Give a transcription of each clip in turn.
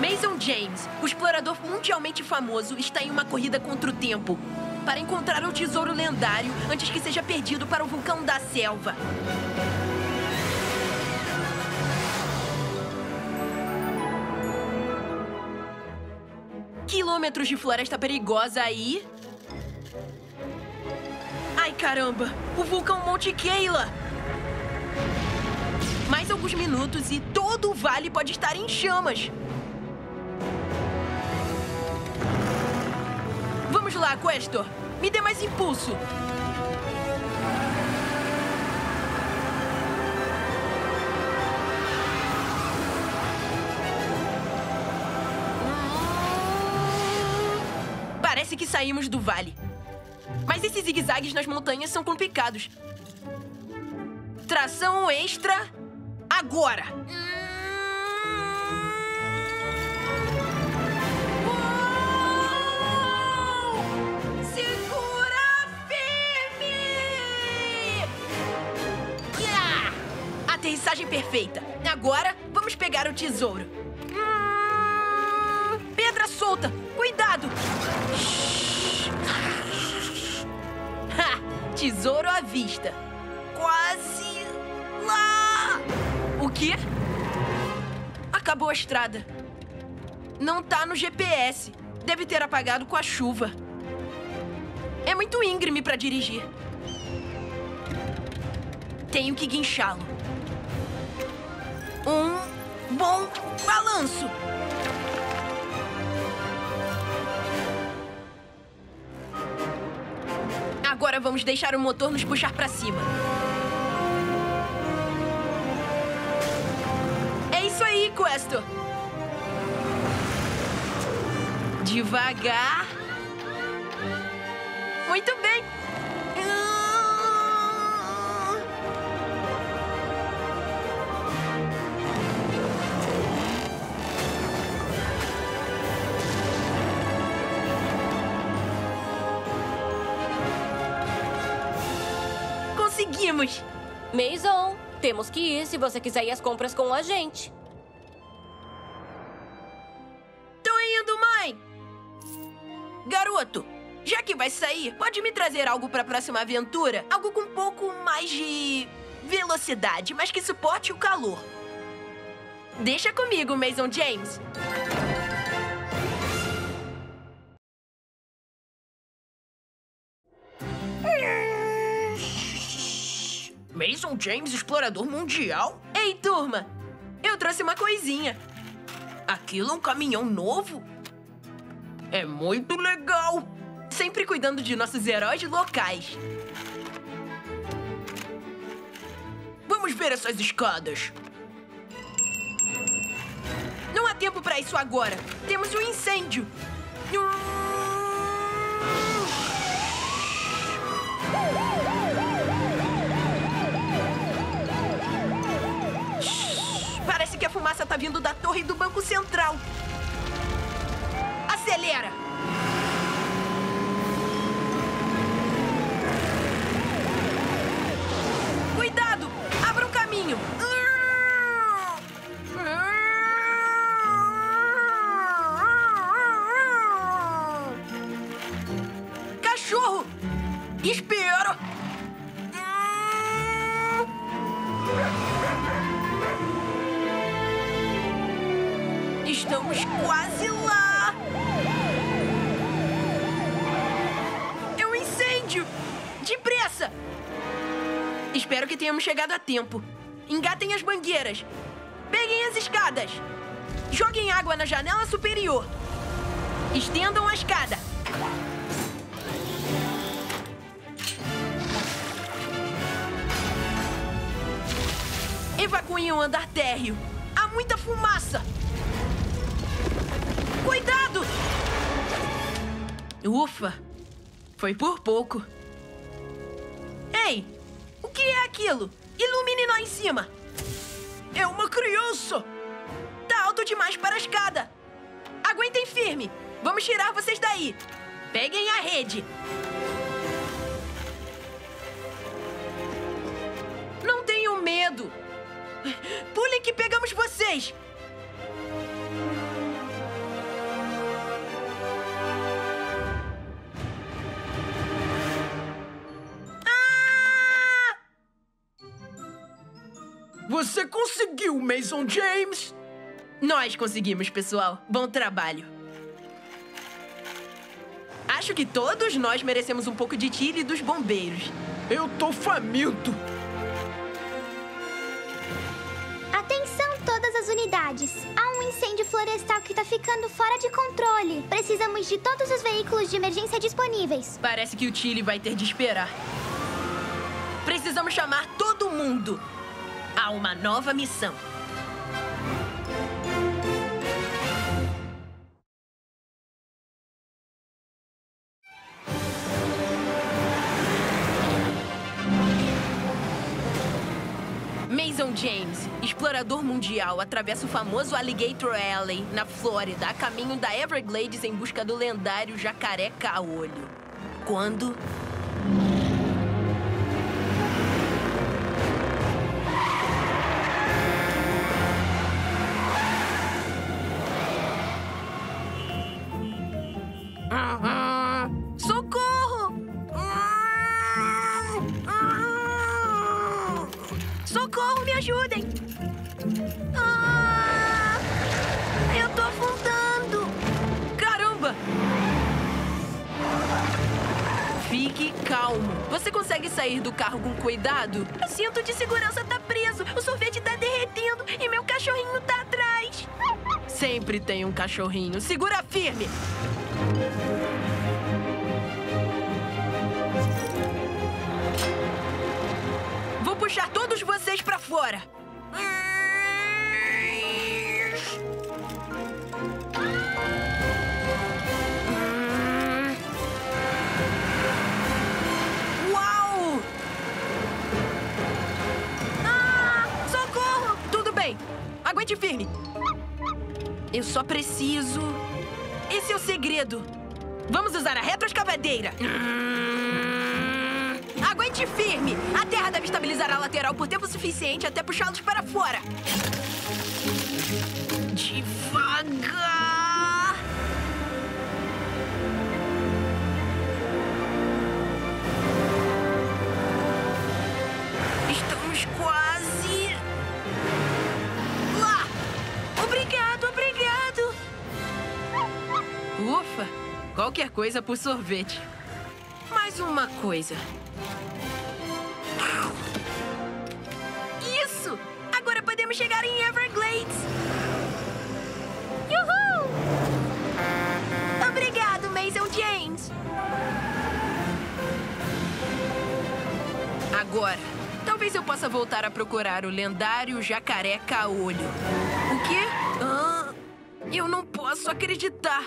Mason James, o explorador mundialmente famoso, está em uma corrida contra o tempo para encontrar o tesouro lendário antes que seja perdido para o vulcão da selva. Quilômetros de floresta perigosa aí. Ai, caramba! O vulcão Monte Keila! Mais alguns minutos e todo o vale pode estar em chamas. Vamos lá, Questor. Me dê mais impulso. Parece que saímos do vale. Mas esses zigue-zagues nas montanhas são complicados. Tração extra agora! Perfeita. Agora, vamos pegar o tesouro. Hum, Pedra solta! Cuidado! Ha! Tesouro à vista. Quase lá! O quê? Acabou a estrada. Não tá no GPS. Deve ter apagado com a chuva. É muito íngreme para dirigir. Tenho que guinchá-lo. Balanço. Agora vamos deixar o motor nos puxar para cima. É isso aí, Questo. Devagar. Muito bem. Conseguimos. Mason, temos que ir se você quiser ir às compras com a gente. Tô indo, mãe! Garoto, já que vai sair, pode me trazer algo pra próxima aventura? Algo com um pouco mais de velocidade, mas que suporte o calor. Deixa comigo, Mason James. Mason James, explorador mundial? Ei, turma! Eu trouxe uma coisinha. Aquilo é um caminhão novo? É muito legal! Sempre cuidando de nossos heróis locais. Vamos ver essas escadas. Não há tempo para isso agora. Temos um incêndio. Parece fumaça tá vindo da torre do Banco Central. Acelera! Cuidado! Abra um caminho! Espero que tenhamos chegado a tempo. Engatem as mangueiras. Peguem as escadas. Joguem água na janela superior. Estendam a escada. Evacuem o andar térreo. Há muita fumaça. Cuidado! Ufa! Foi por pouco. Aquilo? Ilumine lá em cima! É uma criança! Tá alto demais para a escada! Aguentem firme! Vamos tirar vocês daí! Peguem a rede! Não tenham medo! Pulem que pegamos vocês! Conseguiu, Mason James? Nós conseguimos, pessoal. Bom trabalho. Acho que todos nós merecemos um pouco de tiro dos bombeiros. Eu tô faminto. Atenção todas as unidades. Há um incêndio florestal que tá ficando fora de controle. Precisamos de todos os veículos de emergência disponíveis. Parece que o Chile vai ter de esperar. Precisamos chamar todo mundo. Uma nova missão. Mason James, explorador mundial, atravessa o famoso Alligator Alley, na Flórida, a caminho da Everglades em busca do lendário jacaré caolho. Quando consegue sair do carro com cuidado? O cinto de segurança tá preso, o sorvete tá derretendo e meu cachorrinho tá atrás. Sempre tem um cachorrinho. Segura firme! Vou puxar todos vocês pra fora. Aguente firme. Eu só preciso. Esse é o segredo. Vamos usar a retroescavadeira. Aguente firme! A terra deve estabilizar a lateral por tempo suficiente até puxá-los para fora. Devagar! Qualquer coisa por sorvete. Mais uma coisa. Isso! Agora podemos chegar em Everglades! Uhul! Obrigado, Mason James! Agora, talvez eu possa voltar a procurar o lendário jacaré caolho. O quê? Ah, eu não posso acreditar!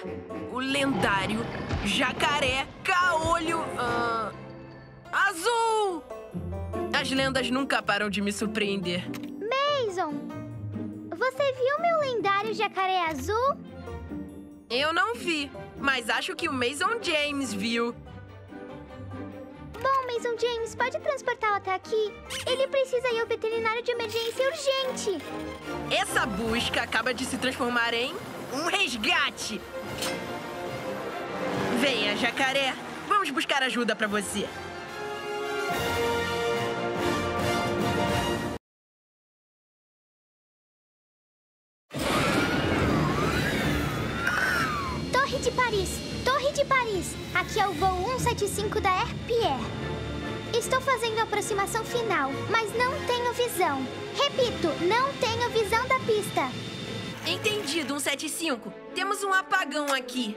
O lendário jacaré caolho ah, azul! As lendas nunca param de me surpreender. Mason, você viu meu lendário jacaré azul? Eu não vi, mas acho que o Mason James viu. Bom, Mason James, pode transportá-lo até aqui? Ele precisa ir ao veterinário de emergência urgente. Essa busca acaba de se transformar em um resgate. Venha, jacaré. Vamos buscar ajuda pra você. 25 da Air Estou fazendo a aproximação final, mas não tenho visão. Repito, não tenho visão da pista. Entendido, 175. Temos um apagão aqui.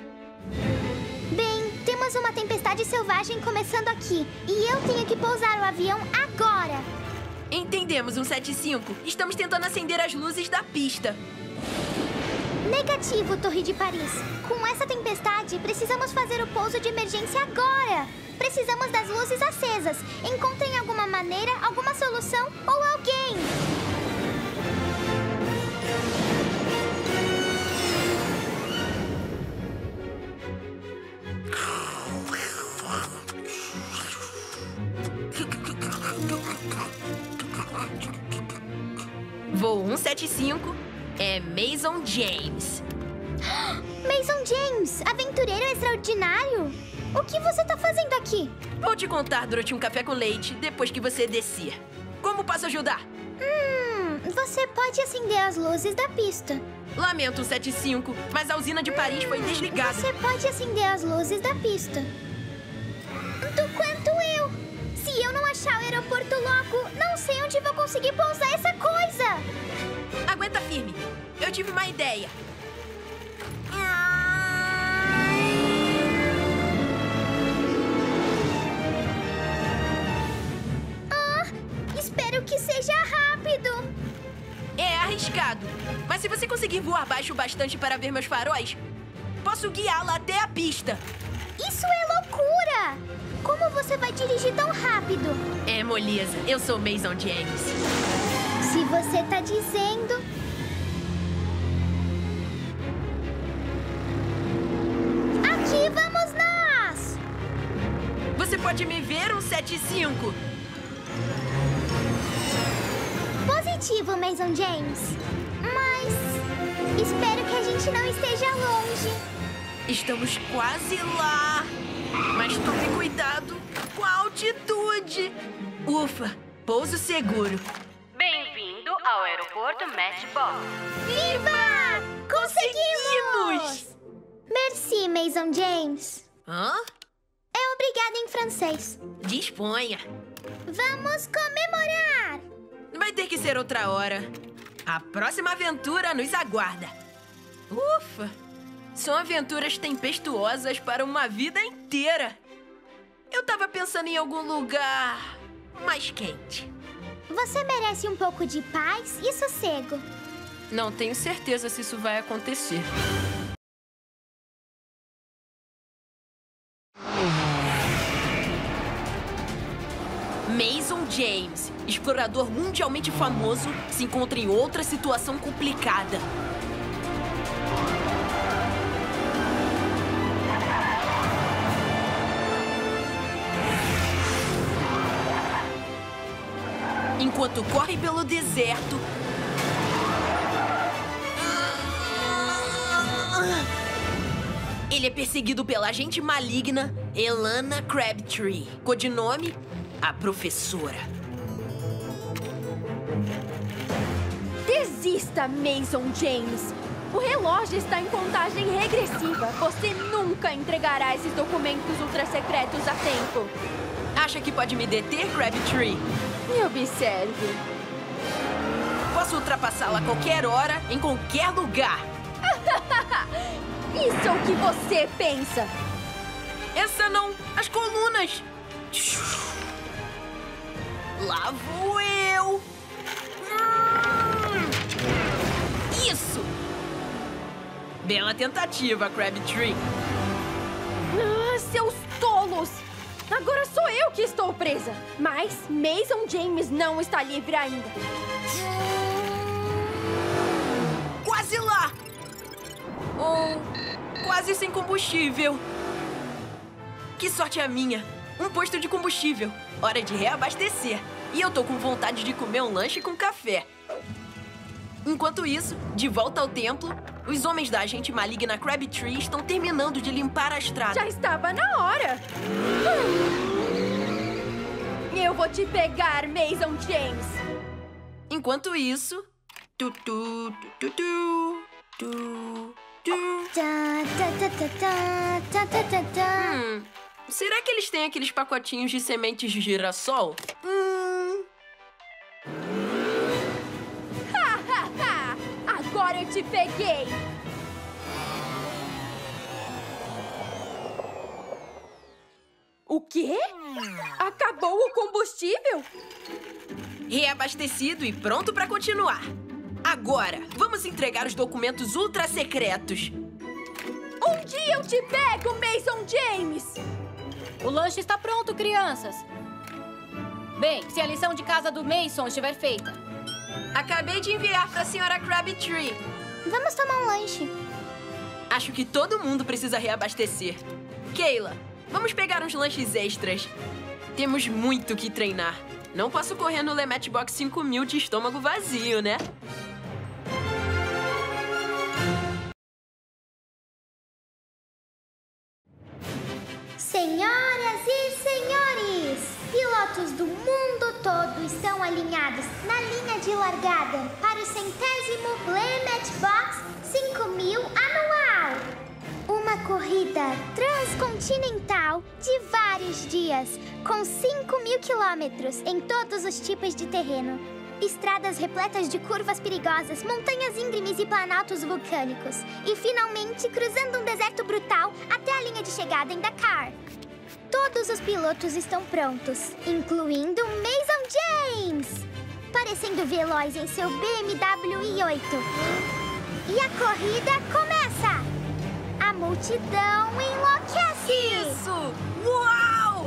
Bem, temos uma tempestade selvagem começando aqui. E eu tenho que pousar o avião agora. Entendemos, 175. Estamos tentando acender as luzes da pista. Negativo, Torre de Paris. Com essa tempestade, precisamos fazer o pouso de emergência agora. Precisamos das luzes acesas. Encontrem alguma maneira, alguma solução ou alguém. Voo 175 é Mason James. Mason James, aventureiro extraordinário. O que você tá fazendo aqui? Vou te contar durante um café com leite depois que você descer. Como posso ajudar? Hum, Você pode acender as luzes da pista. Lamento, 75, mas a usina de Paris foi desligada. Você pode acender as luzes da pista. Do quanto eu. Se eu não achar o aeroporto logo, não sei onde vou conseguir pousar essa tive uma ideia. Ah, espero que seja rápido. É arriscado, mas se você conseguir voar baixo bastante para ver meus faróis, posso guiá-la até a pista. Isso é loucura! Como você vai dirigir tão rápido? É moleza, eu sou Mason James. Se você tá dizendo. Ver, um 75? Positivo, Mason James. Mas. Espero que a gente não esteja longe. Estamos quase lá. Mas tome cuidado com a altitude. Ufa, pouso seguro. Bem-vindo ao aeroporto Matchbox. Viva! Conseguimos! Conseguimos! Merci, Mason James. Hã? É obrigado em francês. Disponha. Vamos comemorar! Vai ter que ser outra hora. A próxima aventura nos aguarda. Ufa! São aventuras tempestuosas para uma vida inteira. Eu tava pensando em algum lugar mais quente. Você merece um pouco de paz e sossego. Não tenho certeza se isso vai acontecer. Mason James, explorador mundialmente famoso, se encontra em outra situação complicada. Enquanto corre pelo deserto, Ele é perseguido pela agente maligna Elana Crabtree. Codinome, a professora. Desista, Mason James. O relógio está em contagem regressiva. Você nunca entregará esses documentos ultrasecretos a tempo. Acha que pode me deter, Crabtree? Me observe. Posso ultrapassá-la a qualquer hora, em qualquer lugar. Isso é o que você pensa. Essa não, as colunas. Lá vou eu. Isso! Bela tentativa, Crabtree. Ah, seus tolos! Agora sou eu que estou presa. Mas Mason James não está livre ainda. Quase lá! Ou quase sem combustível. Que sorte a minha! Um posto de combustível. Hora de reabastecer e eu tô com vontade de comer um lanche com café. Enquanto isso, de volta ao templo, os homens da agente maligna Crabtree estão terminando de limpar a estrada. Já estava na hora! Eu vou te pegar, Mason James! Enquanto isso... Tu, tu, tu, tu, tu, tu. Hum, será que eles têm aqueles pacotinhos de sementes de girassol? Hum... eu te peguei. O quê? Acabou o combustível? reabastecido e pronto para continuar. Agora, vamos entregar os documentos ultra secretos. Um dia eu te pego, Mason James! O lanche está pronto, crianças. Bem, se a lição de casa do Mason estiver feita. Acabei de enviar para a senhora Crabtree. Vamos tomar um lanche. Acho que todo mundo precisa reabastecer. Keila, vamos pegar uns lanches extras. Temos muito que treinar. Não posso correr no Le Matchbox 5000 de estômago vazio, né? Senhoras e senhores, pilotos do mundo todo estão alinhados na linha de largada para o centésimo Le corrida transcontinental de vários dias, com 5 mil quilômetros em todos os tipos de terreno. Estradas repletas de curvas perigosas, montanhas íngremes e planaltos vulcânicos. E finalmente cruzando um deserto brutal até a linha de chegada em Dakar. Todos os pilotos estão prontos, incluindo Mason James, parecendo veloz em seu BMW i8. E a corrida começa! Multidão enlouquece! Isso! Uau!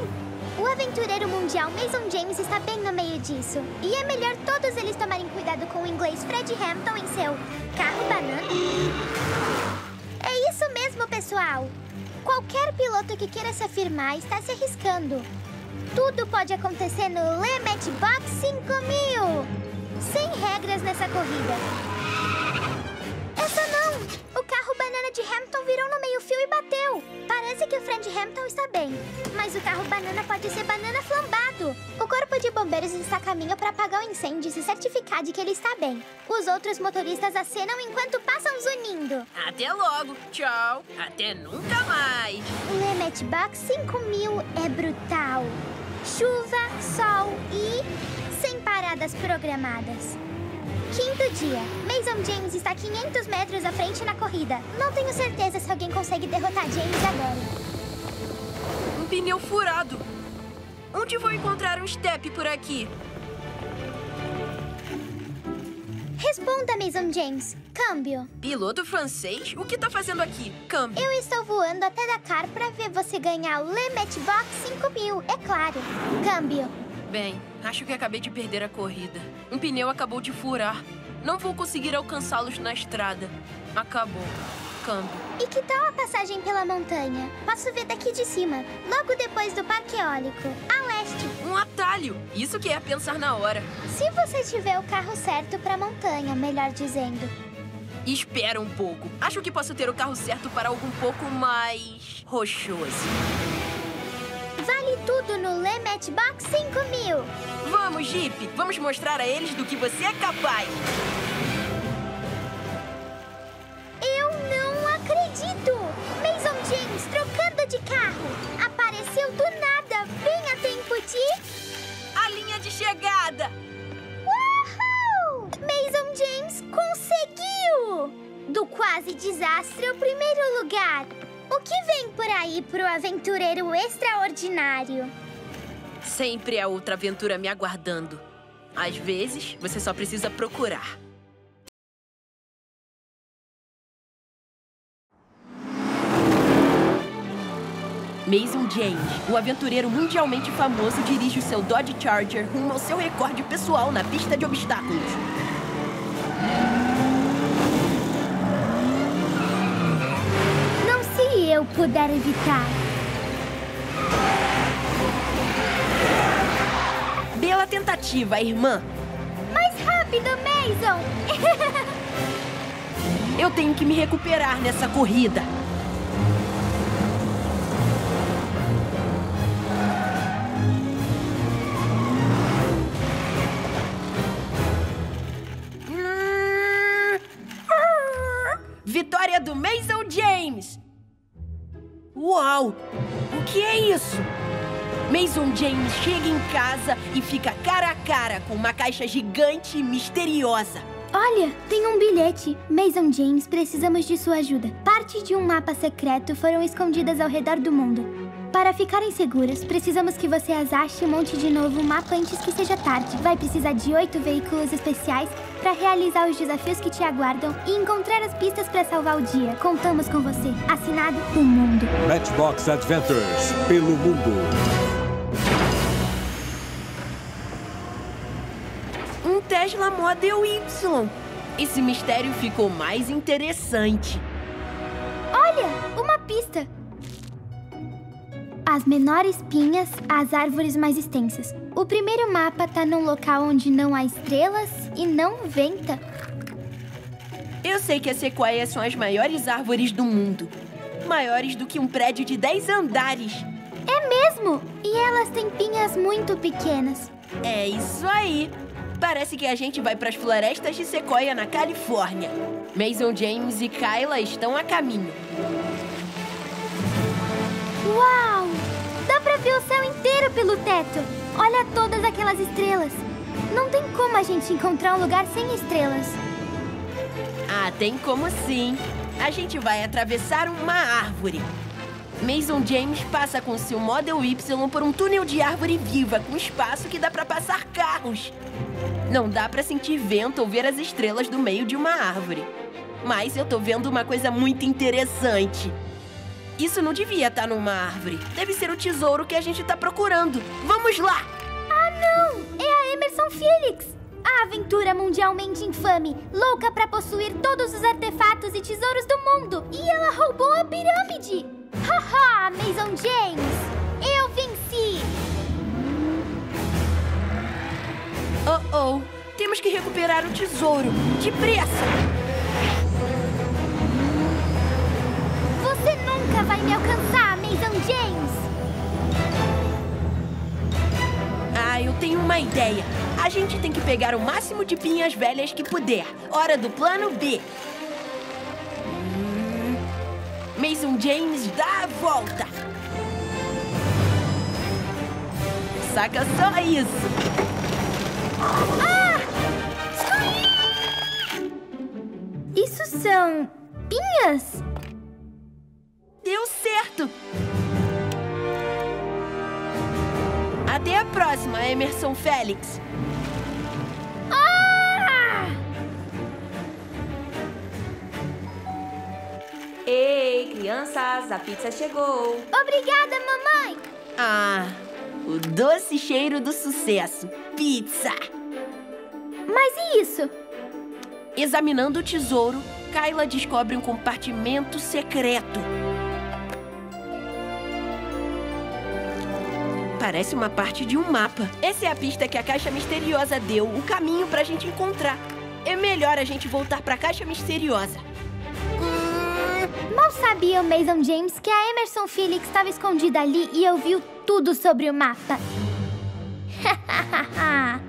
O aventureiro mundial Mason James está bem no meio disso. E é melhor todos eles tomarem cuidado com o inglês Fred Hampton em seu carro banana. É isso mesmo, pessoal! Qualquer piloto que queira se afirmar está se arriscando. Tudo pode acontecer no Le Matchbox 5000! Sem regras nessa corrida. Essa não! O carro banana de Hampton virou no meio-fio e bateu. Parece que o Fred Hampton está bem, mas o carro banana pode ser banana flambado. O corpo de bombeiros está a caminho para apagar o incêndio e se certificar de que ele está bem. Os outros motoristas acenam enquanto passam zunindo. Até logo. Tchau. Até nunca mais. O Le Matchbox 5000 é brutal. Chuva, sol e sem paradas programadas. Quinto dia. Mason James está 500 metros à frente na corrida. Não tenho certeza se alguém consegue derrotar James agora. Um pneu furado. Onde vou encontrar um step por aqui? Responda, Mason James. Câmbio. Piloto francês? O que tá fazendo aqui? Câmbio. Eu estou voando até Dakar para ver você ganhar o Le Matchbox 5000, é claro. Câmbio. Bem, acho que acabei de perder a corrida. Um pneu acabou de furar. Não vou conseguir alcançá-los na estrada. Acabou. Câmbio. E que tal a passagem pela montanha? Posso ver daqui de cima, logo depois do parque eólico, a leste. Um atalho. Isso que é pensar na hora. Se você tiver o carro certo para a montanha, melhor dizendo. Espera um pouco. Acho que posso ter o carro certo para algo um pouco mais rochoso. Tudo no Le Matchbox 5000. Vamos, Jeep. Vamos mostrar a eles do que você é capaz. Eu não acredito! Mason James trocando de carro. Apareceu do nada, bem a tempo de... A linha de chegada. Uhul! Mason James conseguiu! Do quase desastre ao primeiro lugar. O que vem por aí pro aventureiro extraordinário? Sempre há outra aventura me aguardando. Às vezes, você só precisa procurar. Mason James, o aventureiro mundialmente famoso, dirige o seu Dodge Charger rumo ao seu recorde pessoal na pista de obstáculos. Não se eu puder evitar. Bela tentativa, irmã. Mais rápido, Mason! Eu tenho que me recuperar nessa corrida. Isso? Mason James chega em casa e fica cara a cara com uma caixa gigante e misteriosa. Olha, tem um bilhete. Mason James, precisamos de sua ajuda. Parte de um mapa secreto foram escondidas ao redor do mundo. Para ficarem seguras, precisamos que você as ache e monte de novo o mapa antes que seja tarde. Vai precisar de oito veículos especiais para realizar os desafios que te aguardam e encontrar as pistas para salvar o dia. Contamos com você. Assinado O Mundo. Matchbox Adventures pelo mundo. Um Tesla Model Y. Esse mistério ficou mais interessante. Olha, uma pista. As menores pinhas, as árvores mais extensas. O primeiro mapa tá num local onde não há estrelas e não venta. Eu sei que as sequoias são as maiores árvores do mundo. Maiores do que um prédio de 10 andares. É mesmo! E elas têm pinhas muito pequenas. É isso aí. Parece que a gente vai para as florestas de sequoia na Califórnia. Mason James e Kyla estão a caminho. Uau! Pra ver o céu inteiro pelo teto. Olha todas aquelas estrelas. Não tem como a gente encontrar um lugar sem estrelas. Ah, tem como sim. A gente vai atravessar uma árvore. Mason James passa com seu Model Y por um túnel de árvore viva com espaço que dá pra passar carros. Não dá pra sentir vento ou ver as estrelas do meio de uma árvore. Mas eu tô vendo uma coisa muito interessante. Isso não devia estar numa árvore. Deve ser o tesouro que a gente tá procurando. Vamos lá! Ah, não! É a Emerson Felix! A aventura mundialmente infame, louca pra possuir todos os artefatos e tesouros do mundo. E ela roubou a pirâmide! Haha, Mason James! Eu venci! Oh, oh. Temos que recuperar o tesouro. Depressa! Me alcançar, Mason James! Ah, eu tenho uma ideia. A gente tem que pegar o máximo de pinhas velhas que puder. Hora do plano B. Hum, Mason James dá a volta. Saca só isso. Isso são pinhas? Próxima, Emerson Félix. Ah! Ei, crianças, a pizza chegou. Obrigada, mamãe! Ah, o doce cheiro do sucesso. Pizza. Mas e isso? Examinando o tesouro, Kyla descobre um compartimento secreto. Parece uma parte de um mapa. Essa é a pista que a caixa misteriosa deu, o caminho pra gente encontrar. É melhor a gente voltar pra caixa misteriosa. Mal sabia o Mason James que a Emerson Felix estava escondida ali e ouviu tudo sobre o mapa.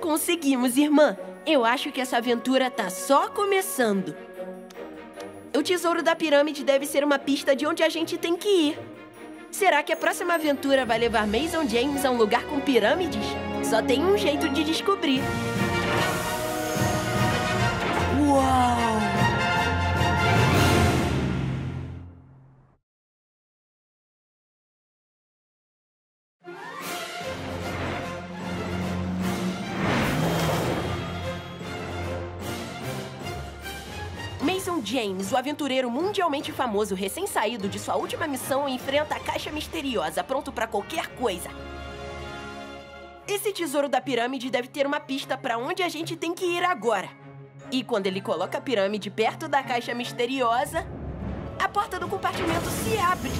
Conseguimos, irmã. Eu acho que essa aventura tá só começando. O tesouro da pirâmide deve ser uma pista de onde a gente tem que ir. Será que a próxima aventura vai levar Mason James a um lugar com pirâmides? Só tem um jeito de descobrir. Uau! James, o aventureiro mundialmente famoso recém-saído de sua última missão, enfrenta a caixa misteriosa, pronto pra qualquer coisa. Esse tesouro da pirâmide deve ter uma pista pra onde a gente tem que ir agora. E quando ele coloca a pirâmide perto da caixa misteriosa, a porta do compartimento se abre.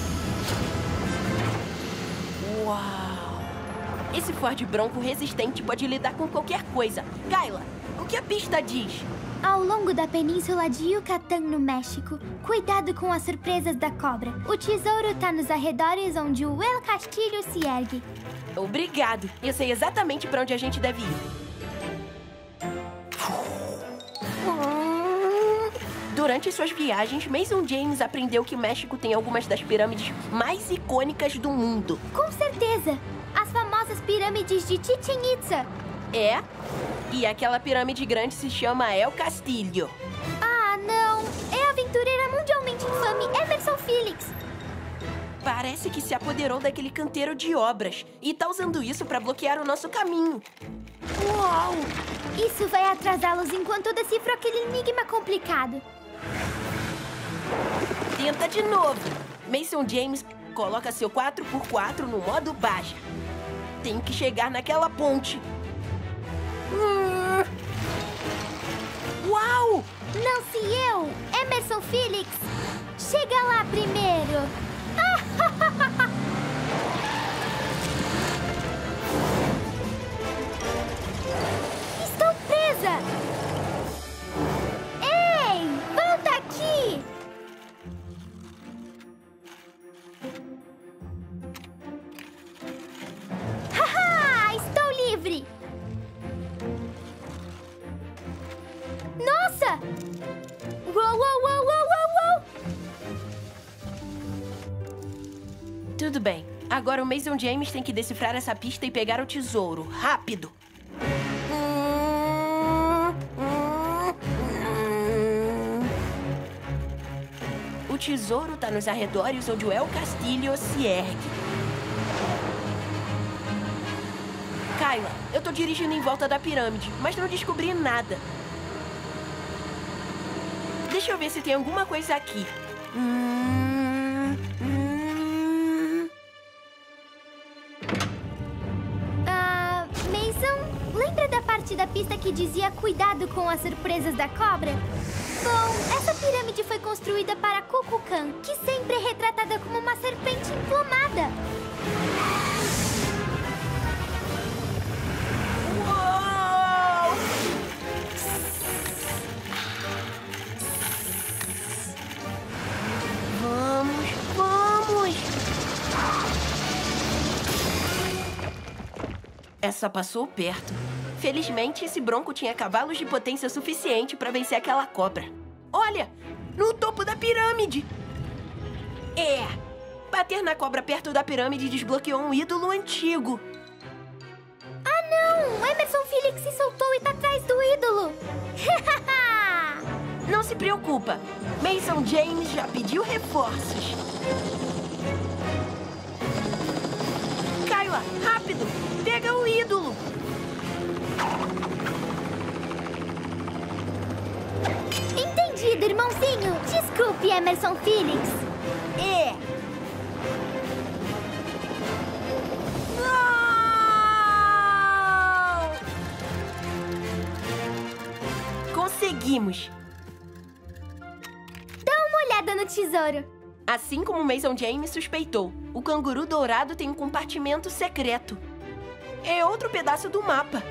Uau! Esse Ford Bronco resistente pode lidar com qualquer coisa. Kyla, o que a pista diz? Ao longo da península de Yucatán, no México, cuidado com as surpresas da cobra. O tesouro está nos arredores onde o El Castilho se ergue. Obrigado. Eu sei exatamente para onde a gente deve ir. Durante suas viagens, Mason James aprendeu que o México tem algumas das pirâmides mais icônicas do mundo. Com certeza! As famosas pirâmides de Chichen Itza. É? E aquela pirâmide grande se chama El Castillo. Ah, não! É a aventureira mundialmente infame Emerson Felix. Parece que se apoderou daquele canteiro de obras e tá usando isso para bloquear o nosso caminho. Uau! Isso vai atrasá-los enquanto eu decifro aquele enigma complicado. Tenta de novo. Mason James coloca seu 4x4 no modo baixa. Tem que chegar naquela ponte. Uau! Não se eu, Emerson Felix. Chega lá primeiro. Agora o Mason James tem que decifrar essa pista e pegar o tesouro. Rápido! O tesouro tá nos arredores onde o El Castilho se ergue. Kyla, eu tô dirigindo em volta da pirâmide, mas não descobri nada. Deixa eu ver se tem alguma coisa aqui. Hum, pista que dizia cuidado com as surpresas da cobra? Bom, essa pirâmide foi construída para Kukulkan, que sempre é retratada como uma serpente emplumada. Uou! Vamos, vamos! Essa passou perto. Felizmente, esse bronco tinha cavalos de potência suficiente para vencer aquela cobra. Olha! No topo da pirâmide! É! Bater na cobra perto da pirâmide desbloqueou um ídolo antigo. Ah, não! Emerson Felix se soltou e tá atrás do ídolo. Não se preocupa. Mason James já pediu reforços. Kyla, rápido! Pega o ídolo! Entendido, irmãozinho. Desculpe, Emerson Felix. É! Não! Conseguimos! Dá uma olhada no tesouro. Assim como Mason James suspeitou, o canguru dourado tem um compartimento secreto. É outro pedaço do mapa.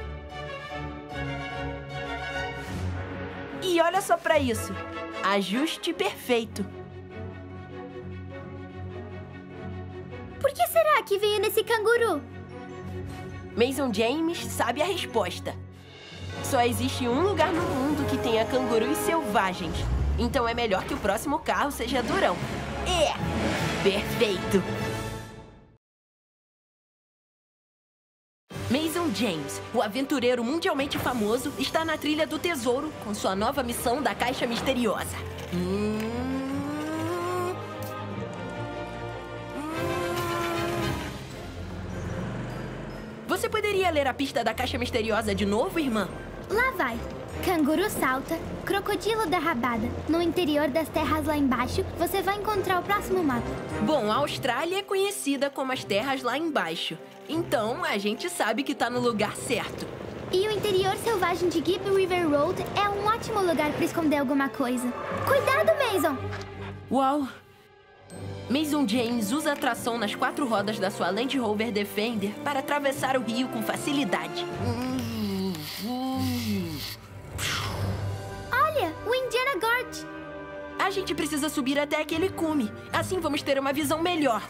E olha só pra isso. Ajuste perfeito. Por que será que veio nesse canguru? Mason James sabe a resposta. Só existe um lugar no mundo que tenha cangurus selvagens. Então é melhor que o próximo carro seja durão. É! Perfeito! James, o aventureiro mundialmente famoso, está na trilha do tesouro com sua nova missão da Caixa Misteriosa. Hum... Você poderia ler a pista da Caixa Misteriosa de novo, irmã? Lá vai. Canguru salta, crocodilo da rabada. No interior das terras lá embaixo, você vai encontrar o próximo mapa. Bom, a Austrália é conhecida como as terras lá embaixo. Então, a gente sabe que tá no lugar certo. E o interior selvagem de Gibb River Road é um ótimo lugar para esconder alguma coisa. Cuidado, Mason! Uau! Mason James usa a tração nas quatro rodas da sua Land Rover Defender para atravessar o rio com facilidade. Olha, A gente precisa subir até aquele cume. Assim vamos ter uma visão melhor.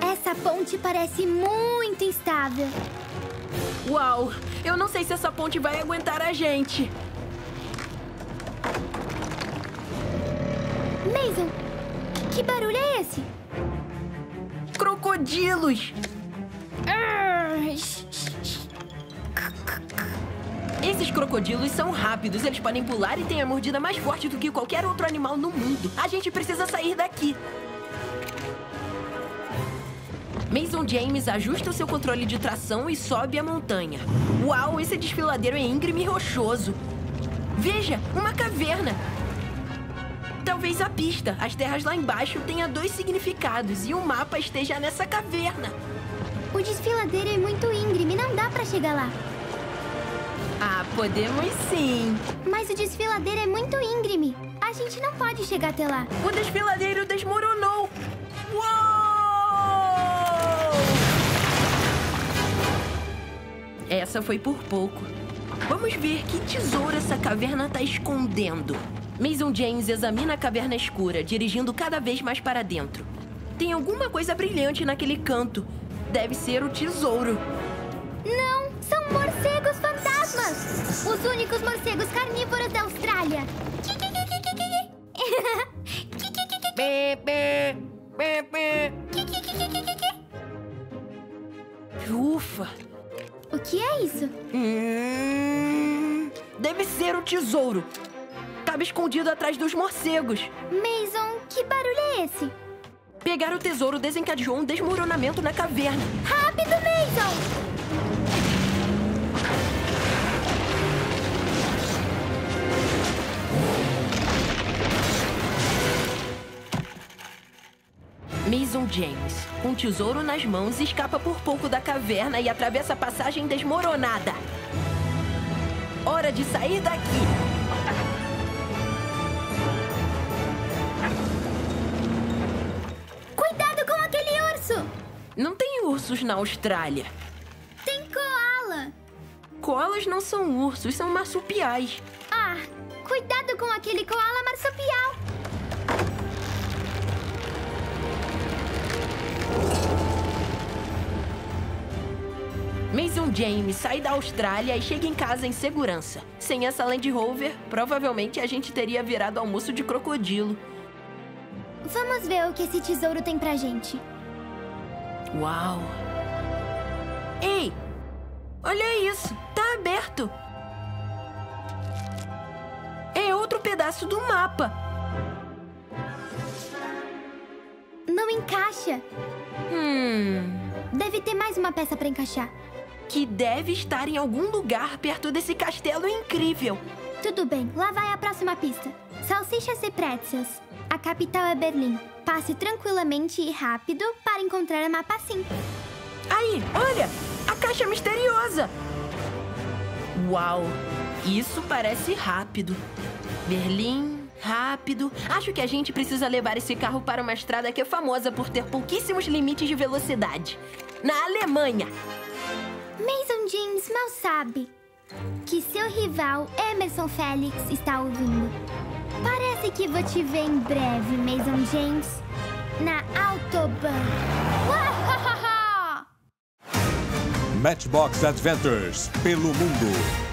Essa ponte parece muito instável. Uau! Eu não sei se essa ponte vai aguentar a gente. Mason, que barulho é esse? Crocodilos! Esses crocodilos são rápidos, eles podem pular e têm a mordida mais forte do que qualquer outro animal no mundo. A gente precisa sair daqui. Mason James ajusta o seu controle de tração e sobe a montanha. Uau, esse desfiladeiro é íngreme e rochoso. Veja, uma caverna. Talvez a pista, as terras lá embaixo, tenha dois significados e o mapa esteja nessa caverna. O desfiladeiro é muito íngreme, não dá pra chegar lá. Ah, podemos sim. Mas o desfiladeiro é muito íngreme. A gente não pode chegar até lá. O desfiladeiro desmoronou. Uou! Essa foi por pouco. Vamos ver que tesouro essa caverna está escondendo. Mason James examina a caverna escura, dirigindo cada vez mais para dentro. Tem alguma coisa brilhante naquele canto. Deve ser o tesouro. Não. Os únicos morcegos carnívoros da Austrália. Ufa! O que é isso? Hum, deve ser o tesouro. Tava escondido atrás dos morcegos. Mason, que barulho é esse? Pegar o tesouro desencadeou um desmoronamento na caverna. Rápido, Mason! Mason James, com o tesouro nas mãos, escapa por pouco da caverna e atravessa a passagem desmoronada. Hora de sair daqui! Cuidado com aquele urso! Não tem ursos na Austrália. Tem koala! Koalas não são ursos, são marsupiais. Ah, cuidado com aquele koala marsupial! Mason James sai da Austrália e chega em casa em segurança. Sem essa Land Rover, provavelmente a gente teria virado almoço de crocodilo. Vamos ver o que esse tesouro tem pra gente. Uau! Ei! Olha isso! Tá aberto! É outro pedaço do mapa! Não encaixa. Hum. Deve ter mais uma peça pra encaixar. Que deve estar em algum lugar perto desse castelo incrível. Tudo bem, lá vai a próxima pista. Salsichas e pretzels. A capital é Berlim. Passe tranquilamente e rápido para encontrar o mapa assim. Aí, olha! A caixa misteriosa! Uau! Isso parece rápido. Berlim, rápido. Acho que a gente precisa levar esse carro para uma estrada que é famosa por ter pouquíssimos limites de velocidade. Na Alemanha. Mason James mal sabe que seu rival Emerson Félix está ouvindo. Parece que vou te ver em breve, Mason James, na Autobahn. Matchbox Adventures pelo mundo.